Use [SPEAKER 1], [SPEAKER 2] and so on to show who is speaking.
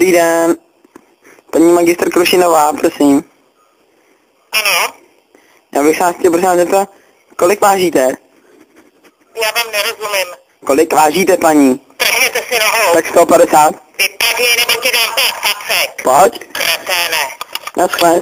[SPEAKER 1] Dobrý den. Paní magistr Krušinová, prosím.
[SPEAKER 2] ano,
[SPEAKER 1] Já bych se vás chtěl prosím zeptat, kolik vážíte?
[SPEAKER 2] já vám nerozumím.
[SPEAKER 1] Kolik vážíte, paní?
[SPEAKER 2] Trhněte si nohou.
[SPEAKER 1] Tak 150.
[SPEAKER 2] Vypadni, nebo ti dám pár facek.
[SPEAKER 1] Pojď.
[SPEAKER 2] Kreténe.
[SPEAKER 1] Naschle.